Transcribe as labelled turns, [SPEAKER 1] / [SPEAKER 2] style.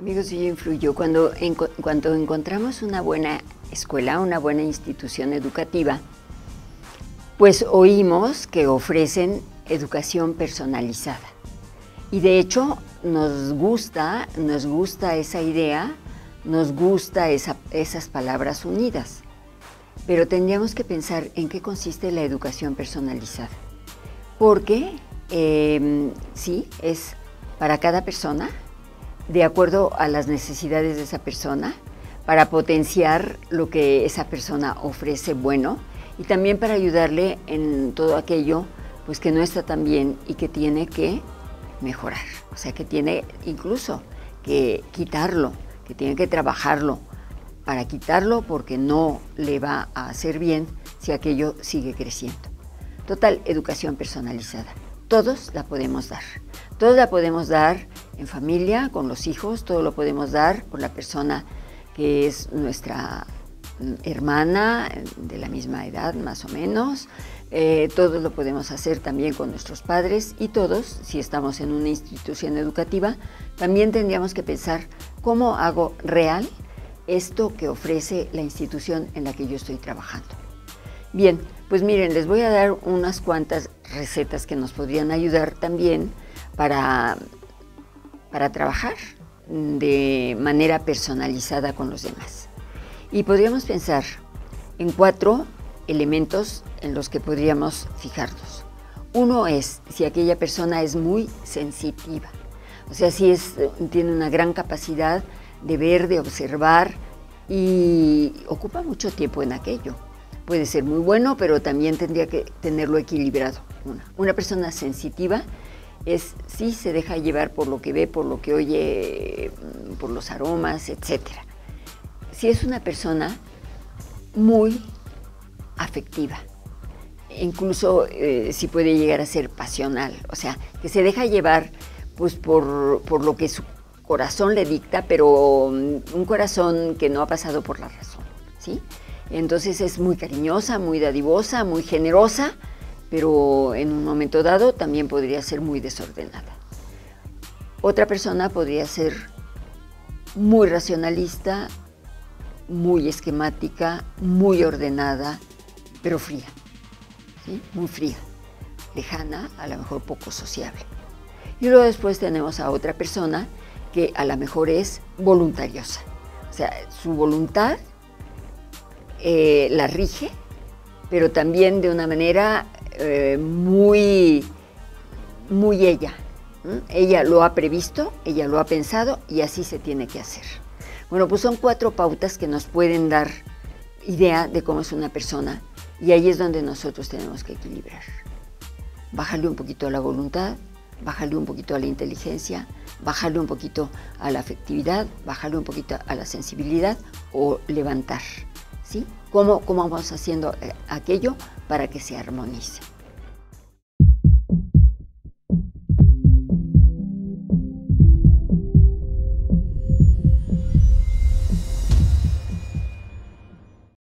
[SPEAKER 1] Amigos de Yo Influyo, cuando, cuando encontramos una buena escuela, una buena institución educativa, pues oímos que ofrecen educación personalizada. Y de hecho nos gusta, nos gusta esa idea, nos gusta esas palabras unidas. Pero tendríamos que pensar en qué consiste la educación personalizada. Porque em, sí, es para cada persona, de acuerdo a las necesidades de esa persona, para potenciar lo que esa persona ofrece bueno y también para ayudarle en todo aquello pues que no está tan bien y que tiene que mejorar, o sea, que tiene incluso que quitarlo, que tiene que trabajarlo para quitarlo porque no le va a hacer bien si aquello sigue creciendo. Total, educación personalizada. Todos la podemos dar. Todos la podemos dar en familia, con los hijos, todo lo podemos dar con la persona que es nuestra hermana de la misma edad más o menos. Eh, todos lo podemos hacer también con nuestros padres y todos, si estamos en una institución educativa, también tendríamos que pensar cómo hago real esto que ofrece la institución en la que yo estoy trabajando. Bien, pues miren, les voy a dar unas cuantas recetas que nos podrían ayudar también para, para trabajar de manera personalizada con los demás. Y podríamos pensar en cuatro elementos en los que podríamos fijarnos. Uno es si aquella persona es muy sensitiva, o sea, si es, tiene una gran capacidad de ver, de observar y ocupa mucho tiempo en aquello. Puede ser muy bueno, pero también tendría que tenerlo equilibrado. Una, persona sensitiva es sí se deja llevar por lo que ve, por lo que oye, mm, por los aromas, etc. Si es una persona muy afectiva, incluso eh, si puede llegar a ser pasional, o sea, que se deja llevar pues por, por lo que su corazón le dicta, pero mm, un corazón que no ha pasado por la razón, ¿sí? Entonces es muy cariñosa, muy dadivosa, muy generosa, pero en un momento dado también podría ser muy desordenada. Otra persona podría ser muy racionalista, muy esquemática, muy ordenada, pero fría, muy fría, lejana, a lo mejor poco sociable. Y luego después tenemos a otra persona que a lo mejor es voluntariosa, o sea, su voluntad eh, la rige, pero también de una manera eh, muy, muy ella. Ella lo ha previsto, ella lo ha pensado y así se tiene que hacer. Bueno, pues son cuatro pautas que nos pueden dar idea de cómo es una persona y ahí es donde nosotros tenemos que equilibrar. Bájale un poquito a la voluntad, bájale un poquito a la inteligencia, bájale un poquito a la afectividad, bájale un poquito a la sensibilidad o levantar. ¿Cómo, cómo vamos haciendo eh, aquello para que se armonice?